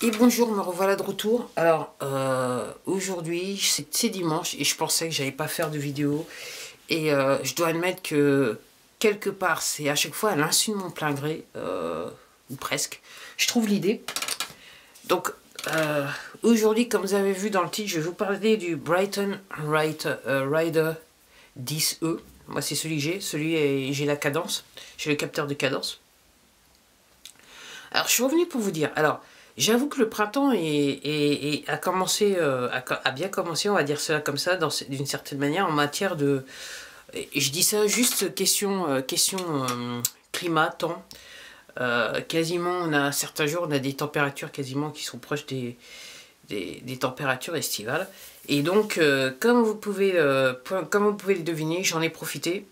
Et bonjour, me revoilà de retour. Alors, euh, aujourd'hui, c'est dimanche et je pensais que j'allais pas faire de vidéo. Et euh, je dois admettre que quelque part, c'est à chaque fois à l'insu de mon plein gré, euh, ou presque, je trouve l'idée. Donc, aujourd'hui, comme vous avez vu dans le titre, je vais vous parler du Brighton Rider 10E. Moi, c'est celui que j'ai. Celui, j'ai la cadence. J'ai le capteur de cadence. Alors, je suis revenu pour vous dire. Alors, J'avoue que le printemps a, commencé, euh, bien commencé, on va dire cela comme ça, d'une certaine manière, en matière de... Je dis ça juste question, euh, question euh, climat, temps. quasiment, on a certains jours, on a des températures quasiment qui sont proches des, des, températures estivales. Et donc, comme, vous pouvez, comme vous pouvez le deviner, j'en ai profité.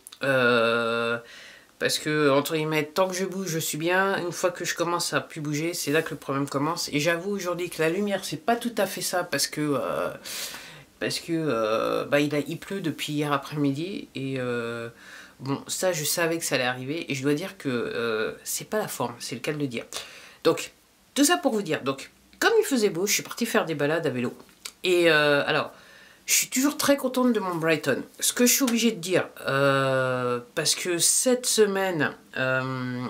Parce que, entre guillemets, tant que je bouge, je suis bien. Une fois que je commence à plus bouger, c'est là que le problème commence. Et j'avoue aujourd'hui que la lumière, c'est pas tout à fait ça parce que. Euh, parce que euh, bah, il, a, il pleut depuis hier après-midi. Et euh, bon, ça, je savais que ça allait arriver. Et je dois dire que c'est pas la forme, c'est le cas de le dire. Donc, tout ça pour vous dire. Donc, comme il faisait beau, je suis parti faire des balades à vélo. Et alors. Je suis toujours très contente de mon Brighton. Ce que je suis obligée de dire, euh, parce que cette semaine, euh,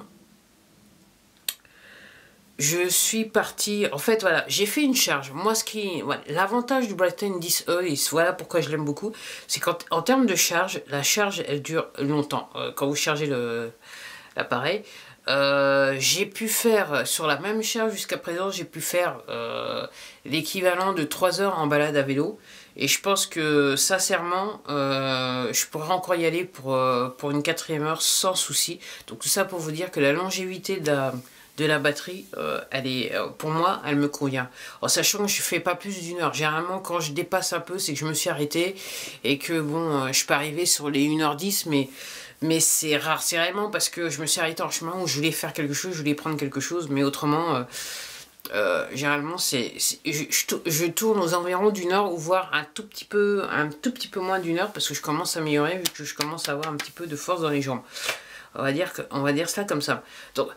je suis partie... En fait, voilà, j'ai fait une charge. Moi, ce qui... L'avantage du Brighton 10E, et voilà pourquoi je l'aime beaucoup, c'est qu'en termes de charge, la charge, elle dure longtemps. Euh, quand vous chargez l'appareil, j'ai pu faire, sur la même charge jusqu'à présent, j'ai pu faire l'équivalent de 3 heures en balade à vélo. Et je pense que, sincèrement, euh, je pourrais encore y aller pour, euh, pour une quatrième heure sans souci. Donc tout ça pour vous dire que la longévité de la, de la batterie, euh, elle est, pour moi, elle me convient. En sachant que je fais pas plus d'une heure. Généralement, quand je dépasse un peu, c'est que je me suis arrêté et que, bon, je peux arriver sur les 1h10, mais... Mais c'est rare, c'est réellement parce que je me suis arrêté en chemin où je voulais faire quelque chose, je voulais prendre quelque chose, mais autrement, généralement, c'est, je, tourne aux environs d'une heure ou voire un tout petit peu, moins d'une heure parce que je commence à améliorer vu que je commence à avoir un petit peu de force dans les jambes. On va dire, que, on va dire ça comme ça. Donc,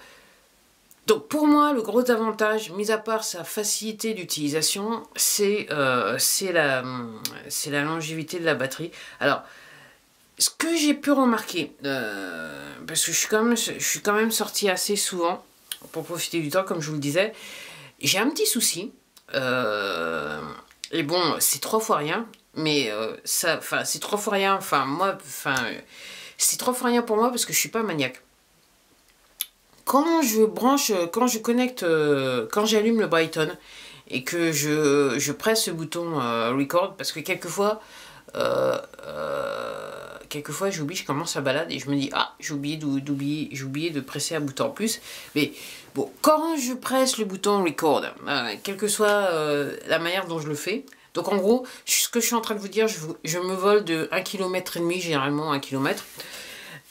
donc pour moi, le gros avantage, mis à part sa facilité d'utilisation, c'est euh, la, la longévité de la batterie. Alors, ce que j'ai pu remarquer, euh, parce que je suis, quand même, je suis quand même sorti assez souvent pour profiter du temps, comme je vous le disais, j'ai un petit souci. Euh, et bon, c'est trois fois rien. Mais euh, ça, enfin, c'est trois fois rien. Enfin, moi, enfin, c'est trois fois rien pour moi parce que je suis pas maniaque. Quand je branche, quand je connecte, euh, quand j'allume le Brighton et que je, je presse ce bouton record, parce que quelquefois, quelquefois j'oublie, je commence à balade et je me dis ah j'ai oublié d'oublier, j'ai oublié de presser un bouton en plus. Mais bon, quand je presse le bouton record, euh, quelle que soit euh, la manière dont je le fais, donc en gros, ce que je suis en train de vous dire, je, me vole de 1 km et demi, généralement 1 km.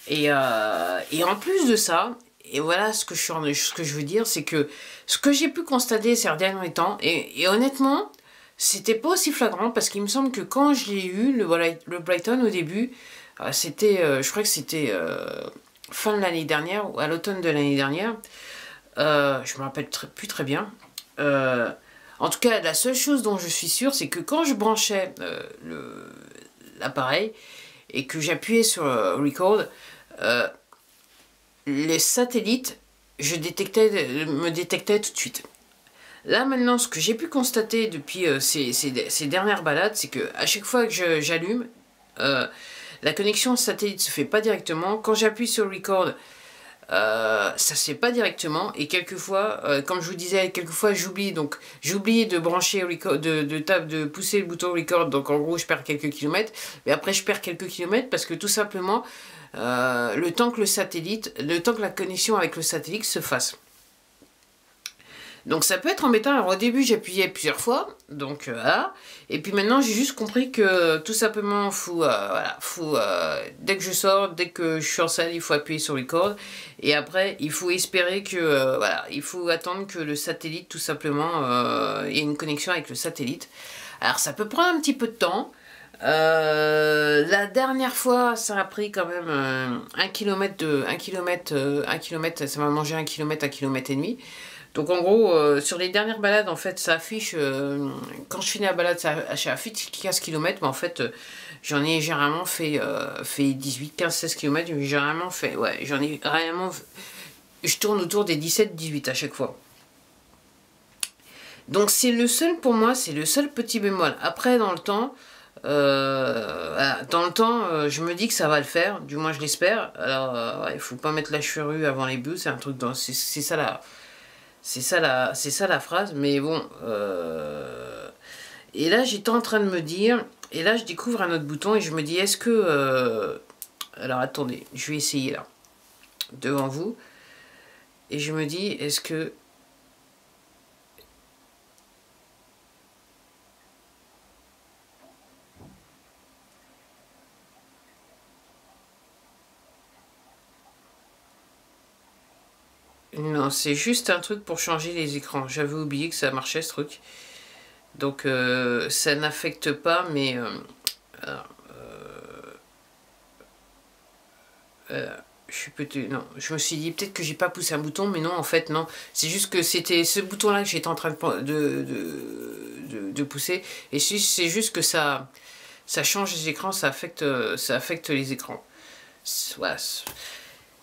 Et, euh, et en plus de ça, et voilà ce que je, suis ce que je veux dire, c'est que ce que j'ai pu constater ces derniers temps, et, honnêtement, c'était pas aussi flagrant parce qu'il me semble que quand je l'ai eu, le, le Brighton au début, c'était, euh, je crois que c'était euh, fin de l'année dernière ou à l'automne de l'année dernière. je me rappelle plus très bien. en tout cas, la seule chose dont je suis sûre, c'est que quand je branchais l'appareil et que j'appuyais sur record, les satellites je détectais, me détectaient tout de suite. Là maintenant, ce que j'ai pu constater depuis ces, ces, dernières balades, c'est que à chaque fois que j'allume, la connexion satellite se fait pas directement. Quand j'appuie sur record, euh, ça se fait pas directement et quelquefois, euh, comme je vous disais, quelquefois j'oublie donc j'oublie de brancher de, de, de pousser le bouton record donc en gros je perds quelques kilomètres mais après je perds quelques kilomètres parce que tout simplement euh, le temps que le satellite, le temps que la connexion avec le satellite se fasse. Donc ça peut être embêtant. Alors au début j'appuyais plusieurs fois, donc euh, voilà. Et puis maintenant j'ai juste compris que tout simplement, faut, euh, voilà, faut, euh, dès que je sors, dès que je suis en salle, il faut appuyer sur record. Et après, il faut espérer que, voilà, il faut attendre que le satellite tout simplement ait une connexion avec le satellite. Alors ça peut prendre un petit peu de temps. la dernière fois, ça a pris quand même un kilomètre de, un kilomètre, un kilomètre, ça m'a mangé un kilomètre, un kilomètre et demi. Donc en gros, sur les dernières balades, en fait, ça affiche, quand je finis la balade, ça affiche 15 km, mais en fait, j'en ai généralement fait, fait 18, 15, 16 km, mais généralement fait, ouais, j'en ai réellement, je tourne autour des 17, 18 à chaque fois. Donc c'est le seul, pour moi, c'est le seul petit bémol. Après, dans le temps, euh, dans le temps, euh, je me dis que ça va le faire, du moins je l'espère. Alors, euh, il faut pas mettre la churue avant les bœufs, c'est un truc dans... C'est ça la... C'est ça, la, phrase, mais bon... Et là, j'étais en train de me dire... Et là, je découvre un autre bouton et je me dis, est-ce que... Alors, attendez, je vais essayer là. Devant vous. Et je me dis, est-ce que Non, c'est juste un truc pour changer les écrans. J'avais oublié que ça marchait ce truc. Donc euh, ça n'affecte pas, mais... Euh, euh, je suis me suis dit peut-être que j'ai pas poussé un bouton, mais non, en fait, non. C'est juste que c'était ce bouton-là que j'étais en train de, pousser. Et c'est juste que ça, ça change les écrans, ça affecte, ça affecte les écrans.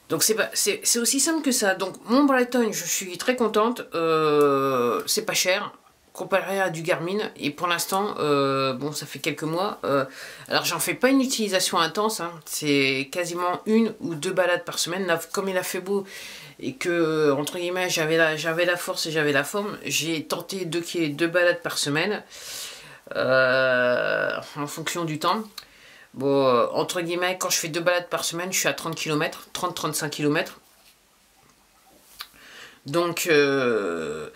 Donc c'est aussi simple que ça. Donc mon Brighton, je suis très contente. Euh, c'est pas cher comparé à du Garmin. Et pour l'instant, euh, bon, ça fait quelques mois. Euh, alors j'en fais pas une utilisation intense. Hein. c'est quasiment une ou deux balades par semaine. Là, comme il a fait beau et que, entre guillemets, j'avais la, la force et j'avais la forme, j'ai tenté deux, deux balades par semaine. en fonction du temps. Bon, euh, entre guillemets, quand je fais deux balades par semaine, je suis à 30 km, 30-35 km. Donc, euh,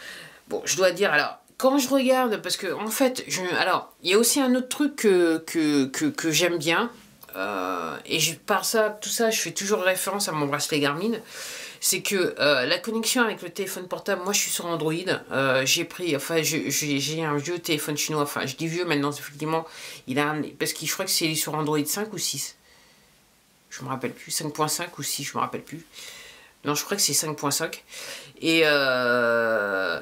bon, je dois dire, alors, quand je regarde, parce que, en fait, je, alors, il y a aussi un autre truc que, j'aime bien, euh, et je, par ça, tout ça, je fais toujours référence à mon bracelet Garmin, c'est que euh, la connexion avec le téléphone portable, moi je suis sur Android, euh, j'ai pris, enfin j'ai un vieux téléphone chinois, enfin je dis vieux maintenant, effectivement, il a parce que je crois que c'est sur Android 5 ou 6, je me rappelle plus, 5.5 ou 6, je me rappelle plus, non je crois que c'est 5.5, et euh,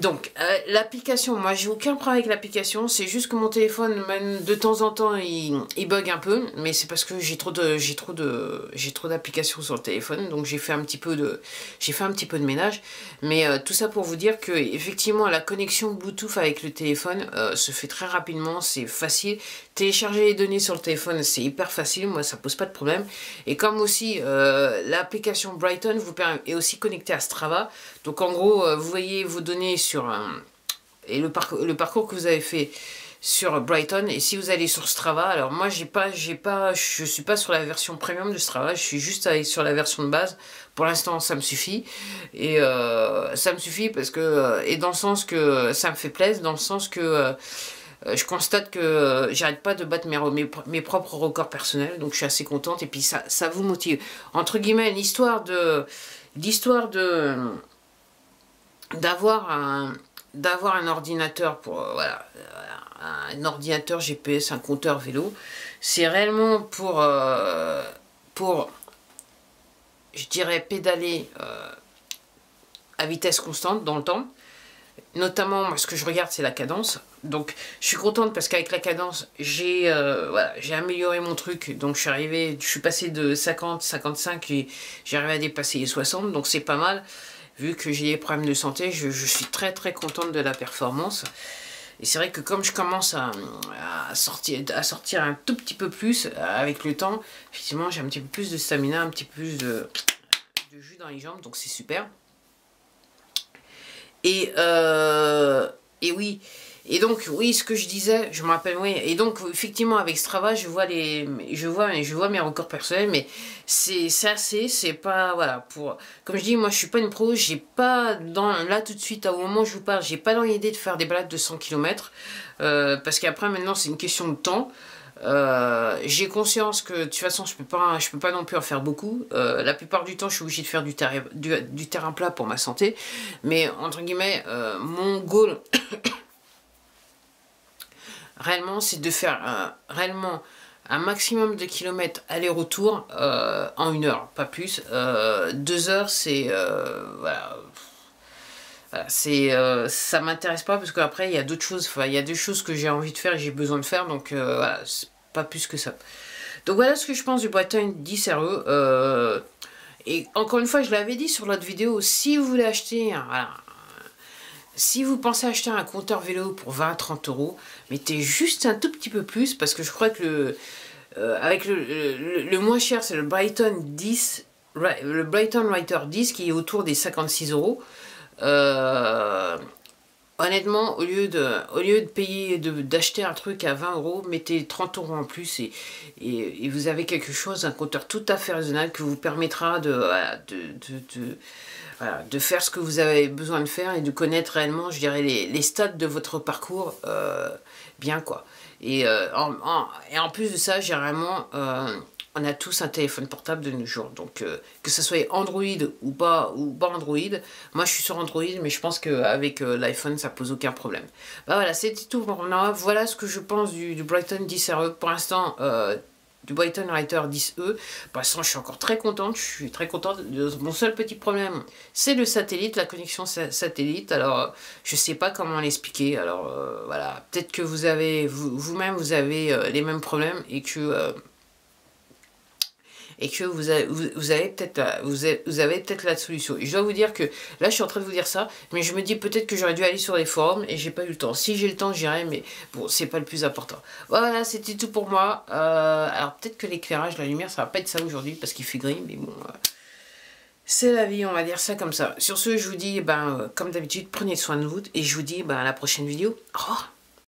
donc, euh, l'application, moi j'ai aucun problème avec l'application, c'est juste que mon téléphone, même de temps en temps, il, bug un peu, mais c'est parce que j'ai trop de j'ai trop de j'ai trop d'applications sur le téléphone, donc j'ai fait un petit peu de j'ai fait un petit peu de ménage, mais euh, tout ça pour vous dire que effectivement la connexion Bluetooth avec le téléphone euh, se fait très rapidement, c'est facile, télécharger les données sur le téléphone c'est hyper facile, moi ça pose pas de problème, et comme aussi l'application Brighton vous permet est aussi connectée à Strava, donc en gros vous voyez vos données sur un, et le, parcours, le parcours que vous avez fait sur Brighton. Et si vous allez sur Strava alors moi j'ai pas j'ai pas je suis pas sur la version premium de Strava. Je suis juste sur la version de base. Pour l'instant ça me suffit. Et euh, ça me suffit parce que euh, et dans le sens que ça me fait plaisir dans le sens que euh, je constate que j'arrête pas de battre mes, mes, mes, propres records personnels. Donc je suis assez contente. Et puis ça, ça vous motive. Entre guillemets l'histoire de l'histoire de d'avoir un ordinateur pour euh, voilà un ordinateur GPS un compteur vélo c'est réellement pour euh, je dirais pédaler euh, à vitesse constante dans le temps. Notamment ce que je regarde c'est la cadence. Donc je suis contente parce qu'avec la cadence j'ai amélioré mon truc. Donc je suis arrivé je suis passé de 50 55 et j'ai arrivé à dépasser les 60 donc c'est pas mal vu que j'ai des problèmes de santé, je, suis très très contente de la performance. Et c'est vrai que comme je commence à, sortir, à sortir un tout petit peu plus avec le temps, effectivement j'ai un petit peu plus de stamina, un petit peu plus de, jus dans les jambes, donc c'est super. Et, euh, et oui, et donc, oui, ce que je disais, je me rappelle, oui. Et donc, effectivement, avec Strava, je vois les, je vois, je vois mes records personnels, mais c'est assez, c'est pas, voilà, pour, comme je dis, moi, je suis pas une pro, j'ai pas, dans, là, tout de suite, au moment où je vous parle, j'ai pas dans l'idée de faire des balades de 100 km, euh, parce qu'après, maintenant, c'est une question de temps. Euh, j'ai conscience que de toute façon je peux pas je peux pas non plus en faire beaucoup euh, la plupart du temps je suis obligé de faire du, du, terrain plat pour ma santé mais entre guillemets mon goal réellement, c'est de faire un, réellement un maximum de kilomètres aller-retour euh, en une heure, pas plus. Euh, deux heures, c'est... Euh, voilà. c'est euh, ça m'intéresse pas parce qu'après il y a d'autres choses il y a des choses que j'ai envie de faire et j'ai besoin de faire donc euh, voilà pas plus que ça donc voilà ce que je pense du Brighton 10 RE euh, et encore une fois je l'avais dit sur l'autre vidéo si vous voulez acheter voilà, si vous pensez acheter un compteur vélo pour 20-30 euros mettez juste un tout petit peu plus parce que je crois que le avec le, le, moins cher c'est le Brighton 10 le Writer 10 qui est autour des 56 euros. Euh, honnêtement, au lieu de, au lieu payer, d'acheter un truc à 20 euros, mettez 30 euros en plus et, vous avez quelque chose, un compteur tout à fait raisonnable qui vous permettra de, faire ce que vous avez besoin de faire et de connaître réellement, je dirais, les, les stades de votre parcours euh, bien, quoi. Euh, et en plus de ça, j'ai vraiment on a tous un téléphone portable de nos jours. Donc, euh, que ce soit Android ou pas, ou pas Android, moi je suis sur Android, mais je pense qu'avec euh, l'iPhone, ça pose aucun problème. Bah voilà, c'était tout pour moi. Voilà ce que je pense du, Brighton 10 RE. Pour l'instant, euh, du Brighton Writer 10E. Pour l'instant, je suis encore très contente. Je suis très contente. Mon seul petit problème, c'est le satellite, la connexion satellite. Alors, je sais pas comment l'expliquer. Alors, voilà, peut-être que vous avez, vous-même, vous, avez les mêmes problèmes et que et que vous avez, vous, avez peut-être vous vous avez peut-être la solution. Et je dois vous dire que là, je suis en train de vous dire ça, mais je me dis peut-être que j'aurais dû aller sur les forums et j'ai pas eu le temps. Si j'ai le temps, j'irai, mais bon, c'est pas le plus important. Voilà, c'était tout pour moi. Euh, alors peut-être que l'éclairage, la lumière, ça va pas être ça aujourd'hui parce qu'il fait gris, mais bon. Euh, c'est la vie, on va dire ça comme ça. Sur ce, je vous dis, ben, euh, comme d'habitude, prenez soin de vous et je vous dis ben, à la prochaine vidéo. Au revoir